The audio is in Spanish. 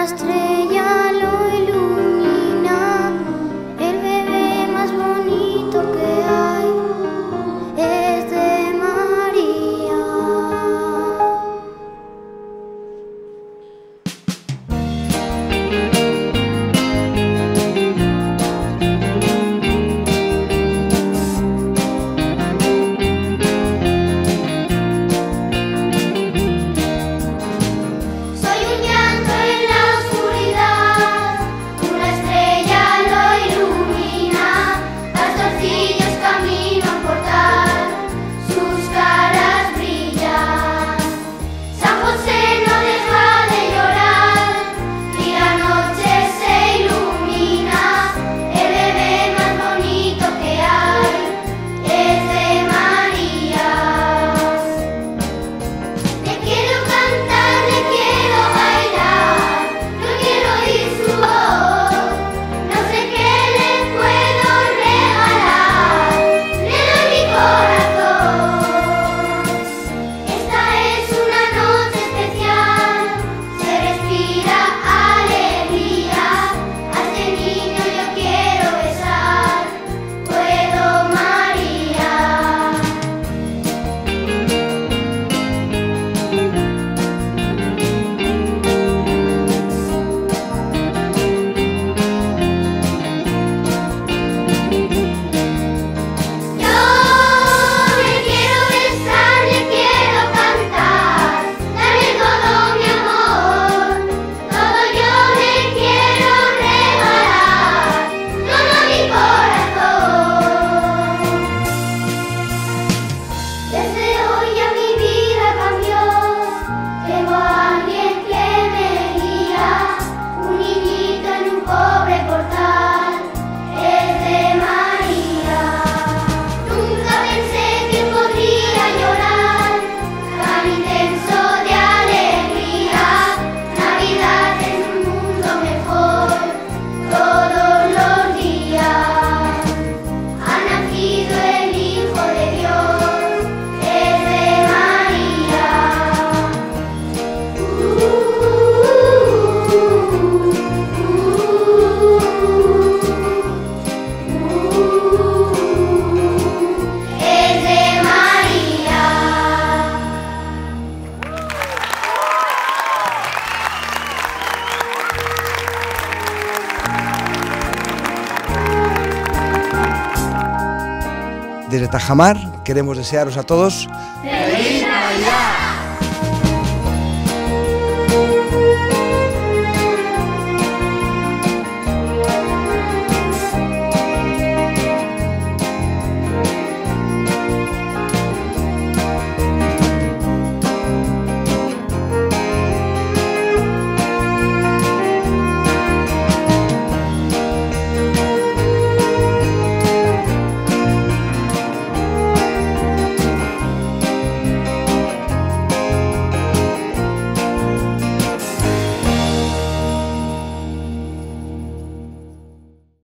nuestro Desde Tajamar queremos desearos a todos ¡Feliz Navidad!